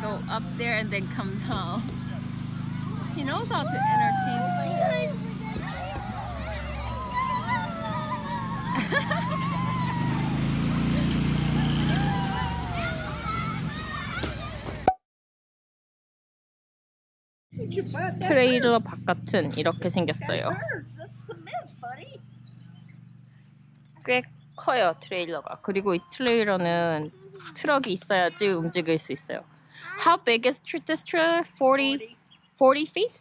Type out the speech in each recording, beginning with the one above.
go up there and then come down. He knows how to entertain people. 트레일러 바깥은 이렇게 생겼어요. 꽤 커요 트레일러가. 그리고 이 트레일러는 트럭이 있어야지 움직일 수 있어요. How big is this trailer? 40, 40 feet?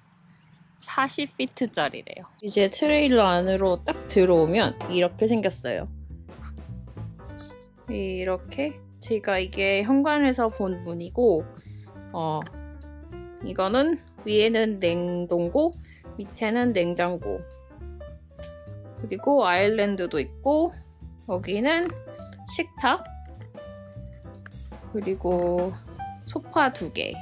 40피트짜리래요. 이제 트레일러 안으로 딱 들어오면 이렇게 생겼어요. 이렇게 제가 이게 현관에서 본 문이고 어 이거는 위에는 냉동고 밑에는 냉장고 그리고 아일랜드도 있고 여기는 식탁 그리고 소파 두 개.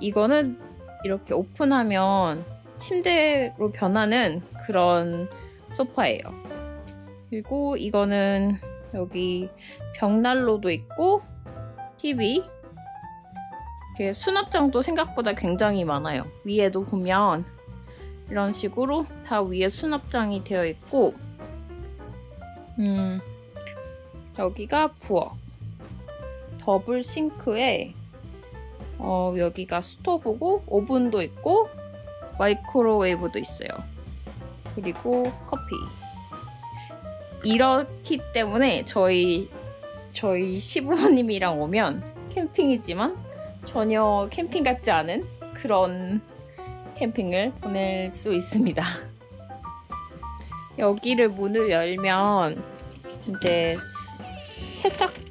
이거는 이렇게 오픈하면 침대로 변하는 그런 소파예요. 그리고 이거는 여기 벽난로도 있고 TV 수납장도 생각보다 굉장히 많아요. 위에도 보면 이런 식으로 다 위에 수납장이 되어 있고 음 여기가 부엌 더블 싱크에 어, 여기가 스토브고 오븐도 있고 마이크로웨이브도 있어요. 그리고 커피. 이렇기 때문에 저희 저희 시부모님이랑 오면 캠핑이지만 전혀 캠핑 같지 않은 그런 캠핑을 보낼 수 있습니다. 여기를 문을 열면 이제 세탁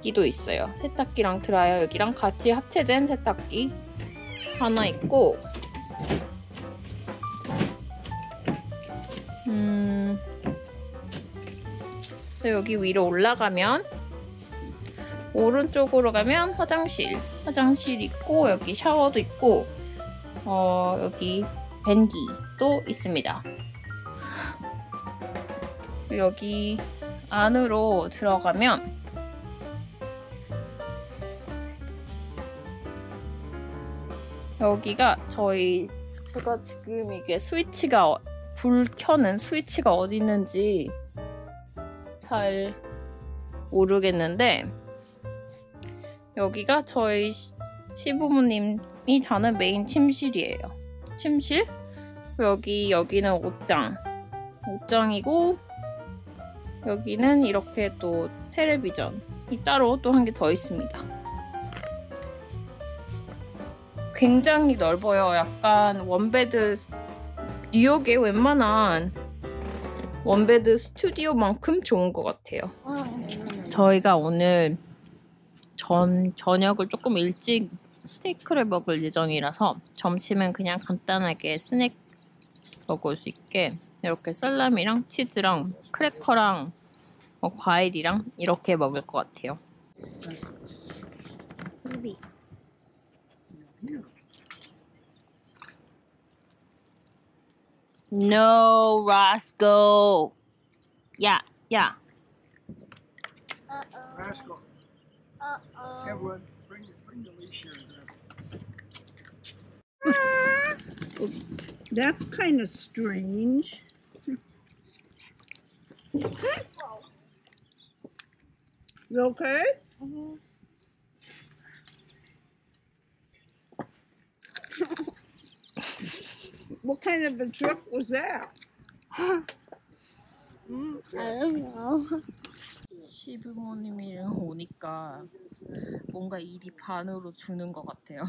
기도 있어요. 세탁기랑 드라이어기랑 같이 합체된 세탁기 하나 있고 음 여기 위로 올라가면 오른쪽으로 가면 화장실 화장실 있고 여기 샤워도 있고 어 여기 벤기도 있습니다 여기 안으로 들어가면 여기가 저희 제가 지금 이게 스위치가 어, 불 켜는 스위치가 어디 있는지 잘 모르겠는데 여기가 저희 시부모님이 자는 메인 침실이에요. 침실? 여기 여기는 옷장. 옷장이고 여기는 이렇게 또 텔레비전이 따로 또 한 개 더 있습니다. 굉장히 넓어요. 약간 one bed 뉴욕의 웬만한 one bed 스튜디오만큼 좋은 것 같아요. 저희가 오늘 전, 저녁을 조금 일찍 스테이크를 먹을 예정이라서 점심은 그냥 간단하게 스낵 먹을 수 있게 이렇게 살라미랑 치즈랑 크래커랑 뭐 과일이랑 이렇게 먹을 것 같아요. No, Roscoe. Yeah, yeah. Uh -oh. Roscoe. Uh oh. Everyone, bring bring the leash here. Ah. That's kind of strange. You okay? Mm -hmm. What kind of a trip was that? I don't know. 시부모님이랑 오니까 뭔가 일이 반으로 주는 것 같아요.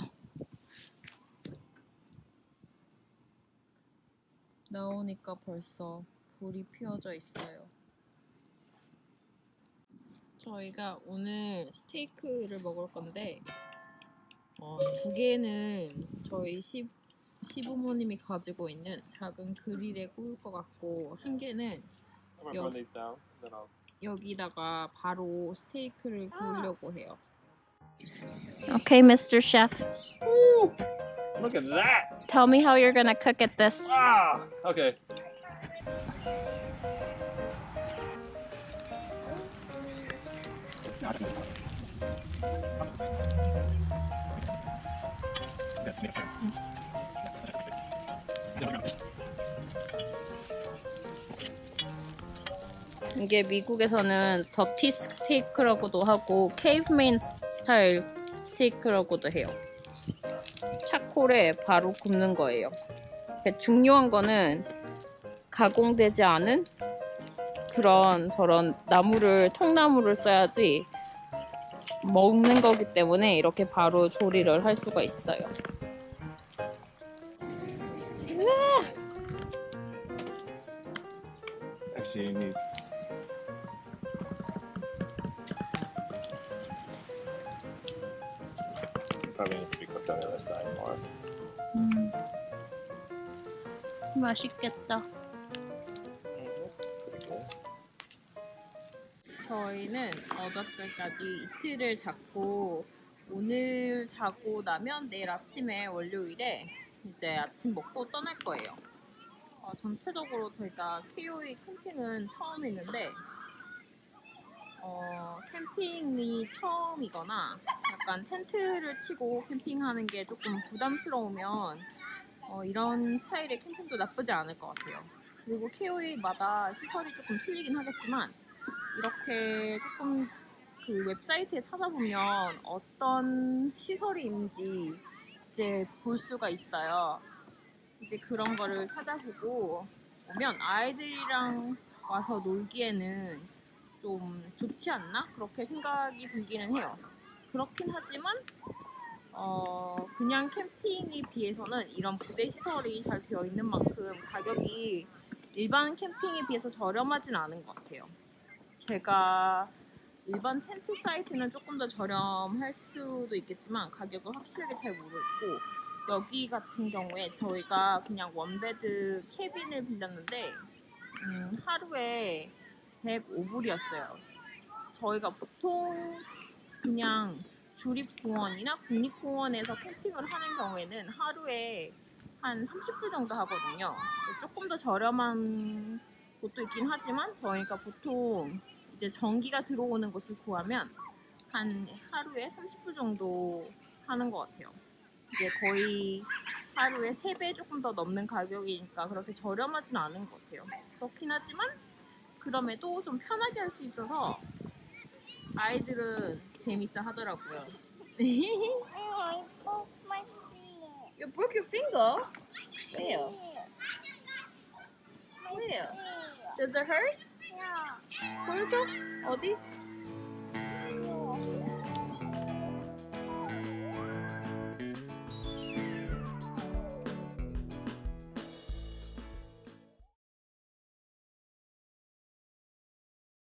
나오니까 벌써 불이 피어져 있어요. 저희가 오늘 스테이크를 먹을 건데 어, 두 개는 저희 시, 시부모님이 가지고 있는 작은 그릴에 구울 것 같고 한 개는 I'll. 여기다가 바로 스테이크를 구우려고 해요. Okay, Mr. Chef. Look at that! Tell me how you're gonna cook it this. Ah! Okay. 이게 미국에서는 더티 스테이크라고도 하고 케이브맨 스타일 스테이크라고도 해요. 차콜에 바로 굽는 거예요. 중요한 거는 가공되지 않은 그런 저런 나무를 통나무를 써야지 먹는 거기 때문에 이렇게 바로 조리를 할 수가 있어요. Actually, needs. Probably needs to be cooked on the other side more. 음. 맛있겠다. 저희는 어저께까지 이틀을 잤고 오늘 자고 나면 내일 아침에 월요일에 이제 아침 먹고 떠날 거예요. 어, 전체적으로 저희가 KOE 캠핑은 처음 했는데 어, 캠핑이 처음이거나 약간 텐트를 치고 캠핑하는 게 조금 부담스러우면 어, 이런 스타일의 캠핑도 나쁘지 않을 것 같아요. 그리고 KOE마다 시설이 조금 틀리긴 하겠지만 이렇게 조금 그 웹사이트에 찾아보면 어떤 시설이 있는지 이제 볼 수가 있어요. 이제 그런 거를 찾아보고 오면 아이들이랑 와서 놀기에는 좀 좋지 않나? 그렇게 생각이 들기는 해요. 그렇긴 하지만 어 그냥 캠핑에 비해서는 이런 부대 시설이 잘 되어 있는 만큼 가격이 일반 캠핑에 비해서 저렴하진 않은 것 같아요. 제가 일반 텐트 사이트는 조금 더 저렴할 수도 있겠지만 가격을 확실하게 잘 모르겠고 여기 같은 경우에 저희가 그냥 원베드 캐빈을 빌렸는데 음, 하루에 105불이었어요. 저희가 보통 그냥 주립공원이나 국립공원에서 캠핑을 하는 경우에는 하루에 한 30불 정도 하거든요. 조금 더 저렴한 곳도 있긴 하지만 저희가 보통 이제 전기가 들어오는 곳을 구하면 한 하루에 30불 정도 하는 것 같아요. 이제 거의 하루에 3배 조금 더 넘는 가격이니까 그렇게 저렴하진 않은 것 같아요. 그렇긴 하지만 그럼에도 좀 편하게 할 수 있어서 아이들은 재밌어 하더라고요. Oh, I broke my feet. You broke your finger? Where? Where? Here. Does it hurt? Yeah. 보여줘? 어디?